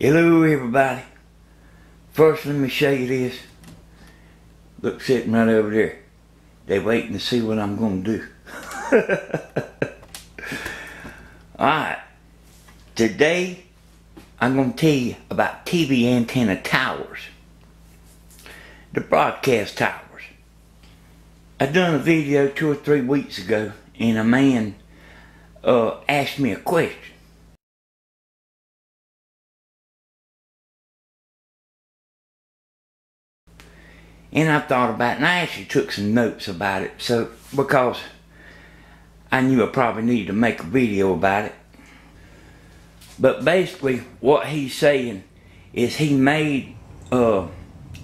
Hello, everybody. First, let me show you this. Look, sitting right over there. They waiting to see what I'm going to do. Alright. Today, I'm going to tell you about TV antenna towers. The broadcast towers. I done a video two or three weeks ago, and a man uh, asked me a question. And I thought about it, and I actually took some notes about it. So, because I knew I probably needed to make a video about it. But basically, what he's saying is he made uh,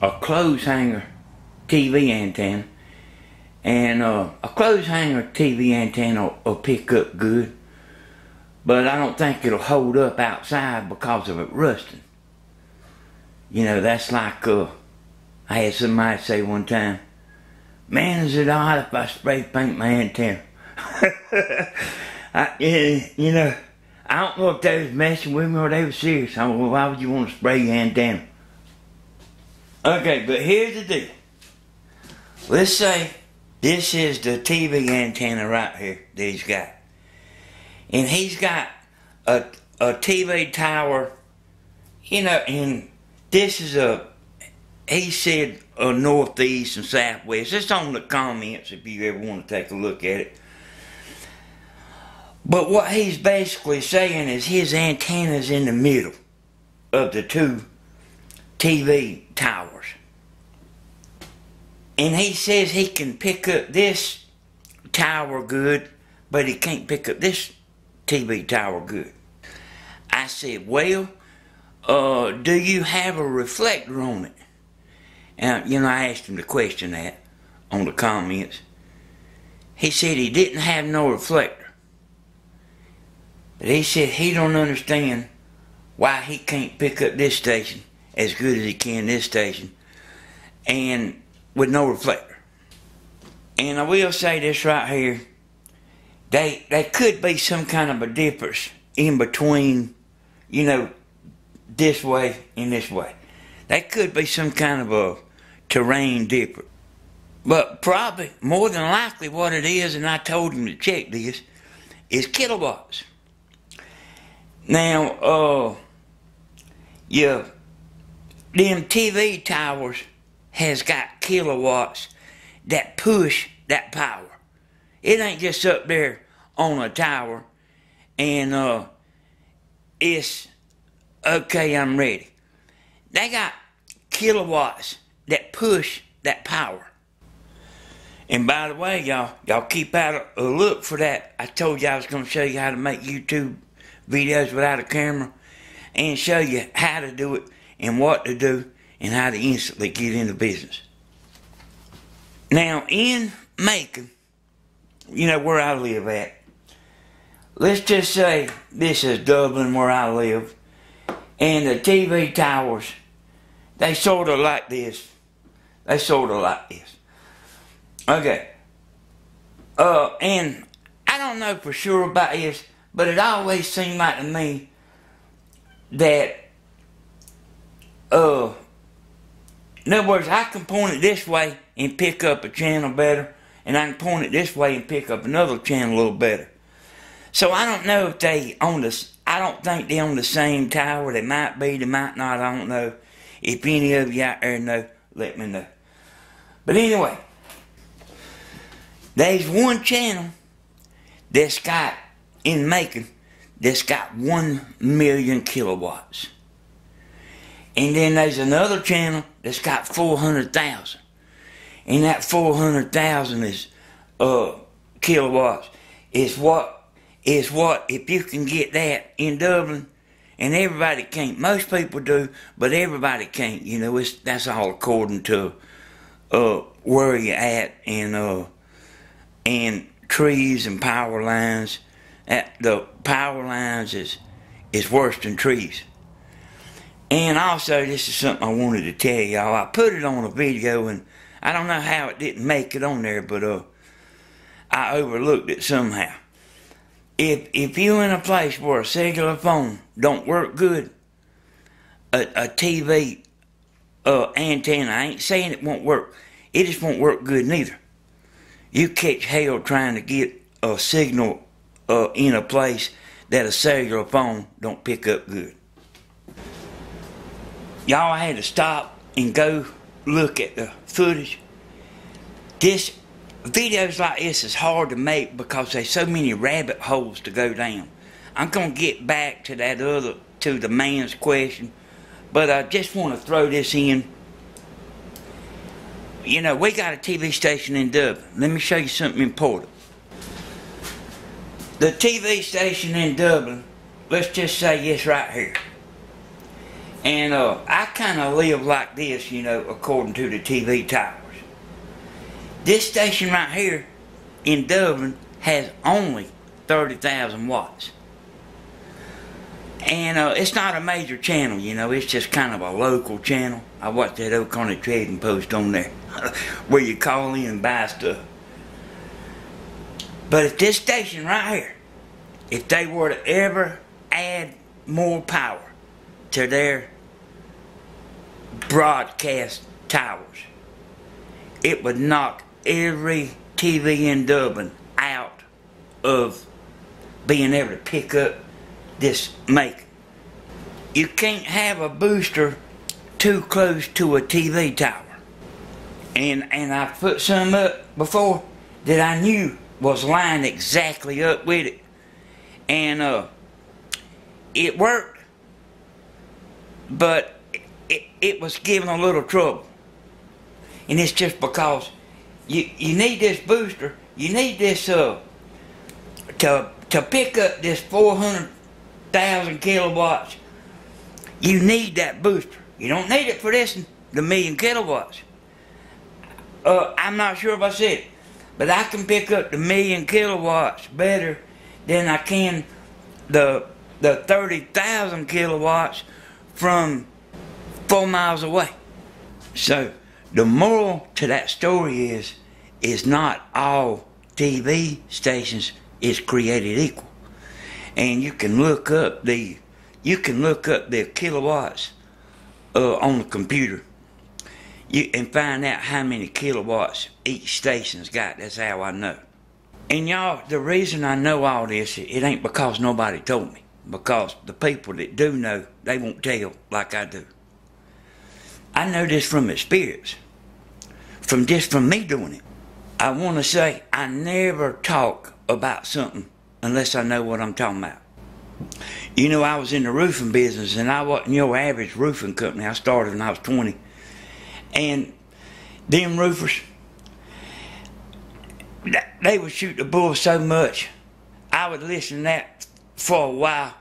a clothes hanger TV antenna. And uh, a clothes hanger TV antenna will, will pick up good. But I don't think it'll hold up outside because of it rusting. You know, that's like uh, I had somebody say one time, man, is it odd if I spray paint my antenna? I, you know, I don't know if they was messing with me or they were serious. I mean, well, why would you want to spray your antenna? Okay, but here's the deal. Let's say this is the TV antenna right here that he's got. And he's got a, a TV tower, you know, and this is a he said uh, northeast and southwest. It's on the comments if you ever want to take a look at it. But what he's basically saying is his antenna's in the middle of the two TV towers. And he says he can pick up this tower good, but he can't pick up this TV tower good. I said, well, uh, do you have a reflector on it? And, you know, I asked him the question that on the comments. He said he didn't have no reflector. But he said he don't understand why he can't pick up this station as good as he can this station and with no reflector. And I will say this right here. They, they could be some kind of a difference in between, you know, this way and this way. That could be some kind of a terrain dipper. But probably, more than likely, what it is, and I told him to check this, is kilowatts. Now, uh, yeah, them TV towers has got kilowatts that push that power. It ain't just up there on a tower and uh, it's okay, I'm ready. They got kilowatts that push that power. And by the way, y'all, y'all keep out a look for that. I told you I was going to show you how to make YouTube videos without a camera and show you how to do it and what to do and how to instantly get into business. Now, in Macon, you know where I live at, let's just say this is Dublin where I live, and the TV towers, they sort of like this. They sort of like this. Okay. Uh, and I don't know for sure about this, but it always seemed like to me that, uh, in other words, I can point it this way and pick up a channel better, and I can point it this way and pick up another channel a little better. So I don't know if they on the, I don't think they on the same tower. They might be, they might not, I don't know. If any of you out there know, let me know. But anyway, there's one channel that's got, in Macon, that's got 1 million kilowatts. And then there's another channel that's got 400,000. And that 400,000 is, uh, kilowatts is what, is what, if you can get that in Dublin, and everybody can't. Most people do, but everybody can't. You know, it's that's all according to uh, where you're at and uh, and trees and power lines. At the power lines is is worse than trees. And also, this is something I wanted to tell y'all. I put it on a video, and I don't know how it didn't make it on there, but uh, I overlooked it somehow. If if you're in a place where a cellular phone don't work good, a, a TV uh, antenna. I ain't saying it won't work. It just won't work good neither. You catch hell trying to get a signal uh, in a place that a cellular phone don't pick up good. Y'all had to stop and go look at the footage. This videos like this is hard to make because there's so many rabbit holes to go down. I'm gonna get back to that other to the man's question, but I just want to throw this in. You know, we got a TV station in Dublin. Let me show you something important. The TV station in Dublin, let's just say it's right here. And uh, I kind of live like this, you know, according to the TV towers. This station right here in Dublin has only 30,000 watts. And uh, it's not a major channel, you know, it's just kind of a local channel. I watch that Oconee Trading Post on there where you call in and buy stuff. But if this station right here, if they were to ever add more power to their broadcast towers, it would knock every TV in Dublin out of being able to pick up this make. You can't have a booster too close to a TV tower. And and I put some up before that I knew was lined exactly up with it. And uh it worked. But it, it was giving a little trouble. And it's just because you you need this booster, you need this uh to to pick up this 400,000 kilowatts. You need that booster. You don't need it for this the million kilowatts. Uh, I'm not sure if I said it, but I can pick up the million kilowatts better than I can the the 30,000 kilowatts from four miles away. So the moral to that story is is not all TV stations is created equal. And you can look up the you can look up the kilowatts uh, on the computer you, and find out how many kilowatts each station's got. That's how I know. And y'all, the reason I know all this, it ain't because nobody told me. Because the people that do know, they won't tell like I do. I know this from experience. From just from me doing it. I want to say I never talk about something unless I know what I'm talking about. You know, I was in the roofing business and I wasn't your average roofing company. I started when I was 20. And them roofers, they would shoot the bull so much. I would listen to that for a while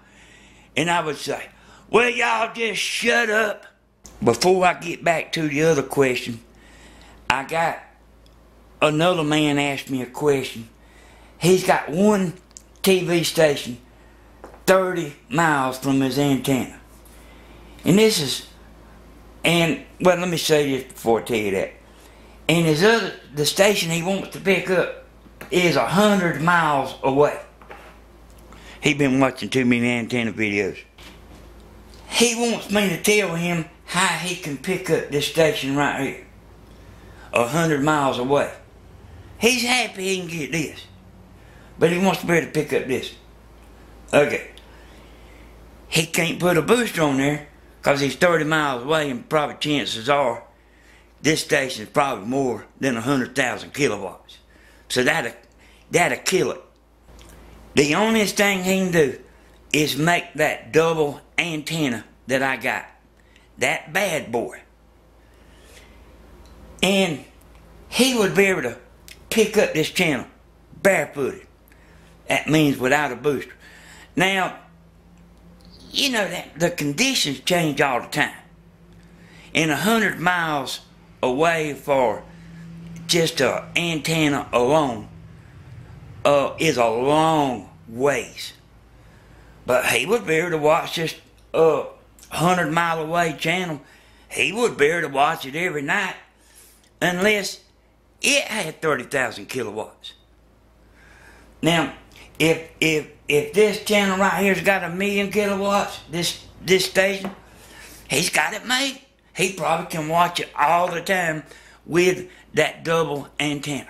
and I would say, well, y'all just shut up. Before I get back to the other question, I got another man asked me a question. He's got one TV station 30 miles from his antenna. And this is, and, well, let me say this before I tell you that. And his other, the station he wants to pick up is a hundred miles away. He been watching too many antenna videos. He wants me to tell him how he can pick up this station right here. A hundred miles away. He's happy he can get this. But he wants to be able to pick up this. Okay. He can't put a booster on there because he's 30 miles away and probably chances are this station is probably more than 100,000 kilowatts. So that'll, that'll kill it. The only thing he can do is make that double antenna that I got. That bad boy. And he would be able to pick up this channel barefooted. That means without a booster. Now, you know that the conditions change all the time. And a hundred miles away for just an antenna alone uh, is a long ways. But he would be able to watch this uh, hundred mile away channel. He would be able to watch it every night unless it had 30,000 kilowatts. Now, if if if this channel right here's got a million kilowatts, this this station, He's got it made. He probably can watch it all the time with that double antenna.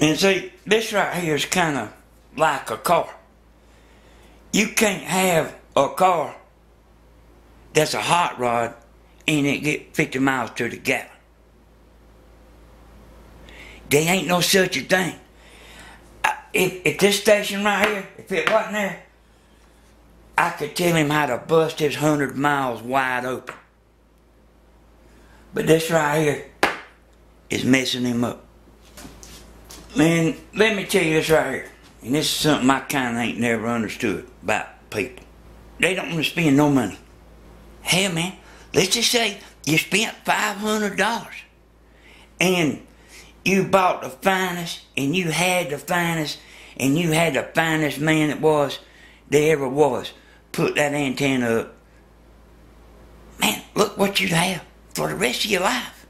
And see, this right here is kind of like a car. You can't have a car that's a hot rod and it get 50 miles to the gallon. There ain't no such a thing. If, if this station right here, if it wasn't there, I could tell him how to bust his 100 miles wide open. But this right here is messing him up. Man, let me tell you this right here. And this is something I kind of ain't never understood about people. They don't want to spend no money. Hell, man, let's just say you spent $500 and you bought the finest and you had the finest and you had the finest man that was there ever was put that antenna up. Man, look what you'd have for the rest of your life.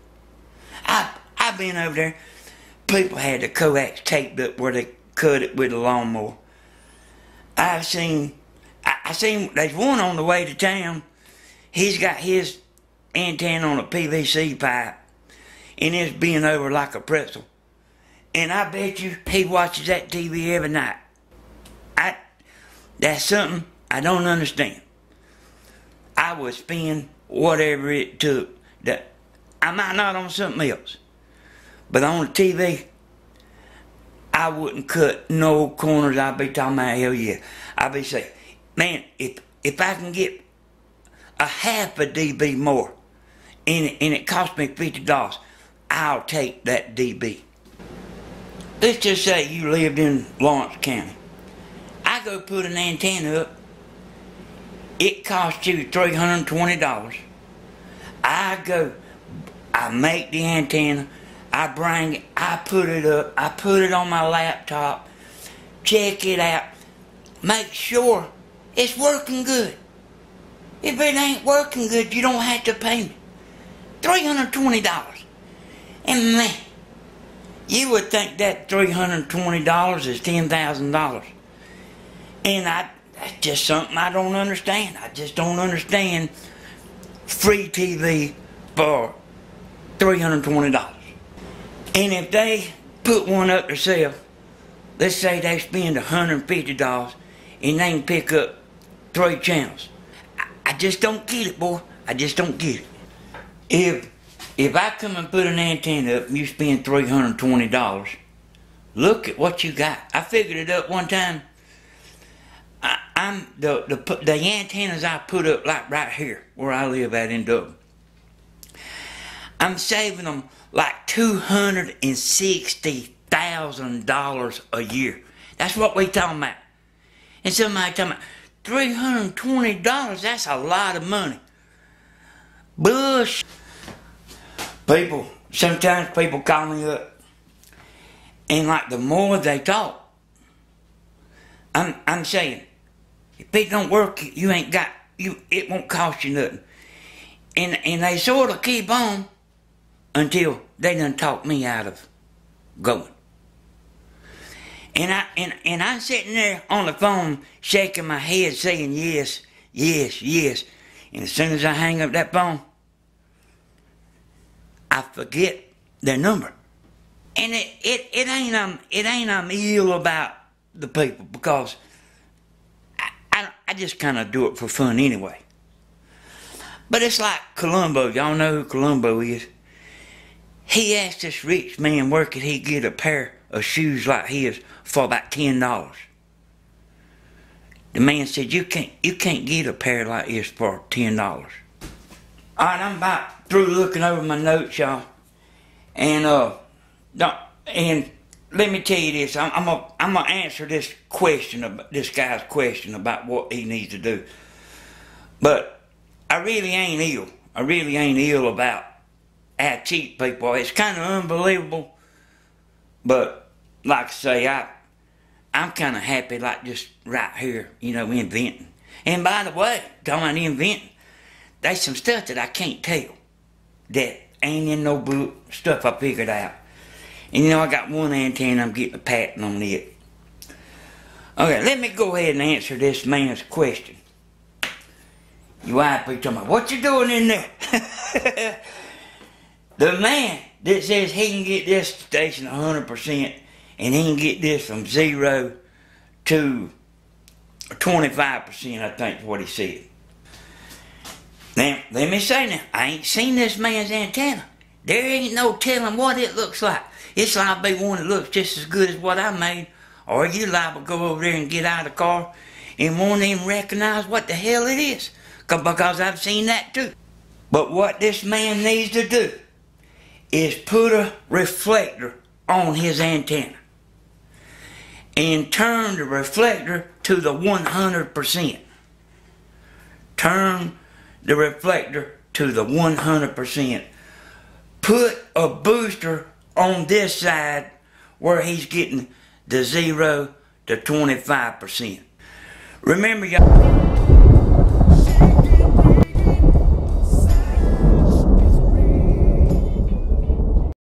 I I've been over there. People had the coax taped up where they cut it with a lawnmower. I've seen I, I seen there's one on the way to town. He's got his antenna on a PVC pipe and it's bent over like a pretzel. And I bet you he watches that TV every night. I that's something I don't understand. I would spend whatever it took that I might not on something else. But on the TV, I wouldn't cut no corners. I'd be talking about hell yeah. I'd be saying, man, if if I can get a half a dB more, and and it cost me fifty dollars, I'll take that dB. Let's just say you lived in Laurens County. I go put an antenna up. It costs you $320. I go, I make the antenna, I bring it, I put it up, I put it on my laptop, check it out, make sure it's working good. If it ain't working good, you don't have to pay me. $320. And you would think that $320 is $10,000. And I, that's just something I don't understand. I just don't understand free TV for $320. And if they put one up themselves, let's say they spend $150 and they can pick up three channels. I, I just don't get it, boy. I just don't get it. If if I come and put an antenna up and you spend $320, look at what you got. I figured it up one time. I, am the, the the antennas I put up like right here where I live at in Dublin. I'm saving them like two hundred and sixty thousand dollars a year. That's what we talking about. And somebody talking about three hundred twenty dollars. That's a lot of money. Bush. People, sometimes people call me up, and like the more they talk, I'm I'm saying, if it don't work, you ain't got you. It won't cost you nothing, and and they sort of keep on until they done talk me out of going. And I and and I'm sitting there on the phone shaking my head, saying yes, yes, yes. And as soon as I hang up that phone, I forget their number. And it, it, it ain't um it ain't I'm ill about the people because I, I, I just kind of do it for fun anyway. But it's like Columbo. Y'all know who Columbo is. He asked this rich man where could he get a pair of shoes like his for about ten dollars. The man said, "You can't, you can't get a pair like this for ten dollars." All right, I'm about through looking over my notes, y'all, and uh, and let me tell you this: I'm, I'm gonna I'm gonna answer this question about this guy's question about what he needs to do. But I really ain't ill. I really ain't ill about how cheap people. It's kind of unbelievable, but like I say, I I'm kind of happy, like just right here, you know, inventing. And by the way, about inventing, there's some stuff that I can't tell that ain't in no book, stuff I figured out. And you know, I got one antenna, I'm getting a patent on it. Okay, let me go ahead and answer this man's question. You wife be talking about, what you doing in there? the man that says he can get this station 100% and he can get this from zero to 25%, I think is what he said. Now, let me say now, I ain't seen this man's antenna. There ain't no telling what it looks like. It's liable to be one that looks just as good as what I made, or you liable to go over there and get out of the car and won't even recognize what the hell it is, because I've seen that too. But what this man needs to do is put a reflector on his antenna and turn the reflector to the 100%. Turn the reflector to the 100%. Put a booster on this side where he's getting the 0 to 25%. Remember, y'all.